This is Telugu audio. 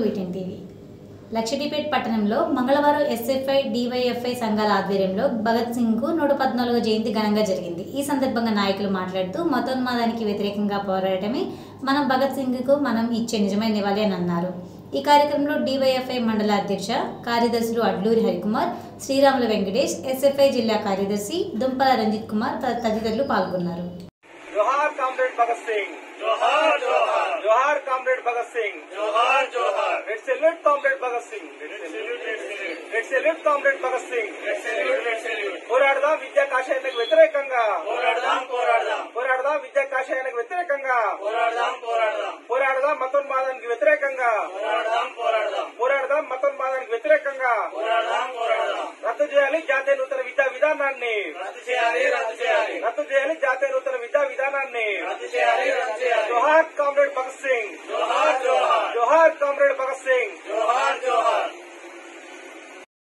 టు వీటింటివి. లక్షదీపేట్ పట్టణంలో మంగళవారం ఎస్ఎఫ్ఐ డివైఎఫ్ఐ సంఘాల ఆధ్వర్యంలో భగత్ సింగ్కు నూట పద్నాలుగో జయంతి ఘనంగా జరిగింది. ఈ సందర్భంగా నాయకులు మాట్లాడుతూ మతోన్మాదానికి వ్యతిరేకంగా పోరాడటమే మనం భగత్ సింగ్కు మనం ఇచ్చే నిజమైన నివాళి అని అన్నారు. ఈ కార్యక్రమంలో డివైఎఫ్ఐ మండల అధ్యక్ష కార్యదర్శులు అడ్లూరి హరికుమార్ శ్రీరాములు వెంకటేష్ ఎస్ఎఫ్ఐ జిల్లా కార్యదర్శి దుంపల రంజిత్ కుమార్ తదితరులు పాల్గొన్నారు. జోహార్ కామ్రేడ్ భగత్ సింగ్. జోహార్ జోహార్. జోహార్ కామ్రేడ్ భగత్ సింగ్. జోహార్ జోహార్. Excellent comrade Bhagat Singh excellent comrade Bhagat Singh पोराड़दा विद्या काशा व्यतिरेक पोराड़दा विद्या काशा व्यतिरेक पोराड़दा मतोन्मादा की व्यतिरेक पोराड़दा मतोन्मादा की व्यतिरेक रद्दी जातीय नूत विद्या विधा रद्दी जातीय नूत विद्या विधा जोहार कॉम्रेड भगत सिंह जोहार कॉम्रेड blessings.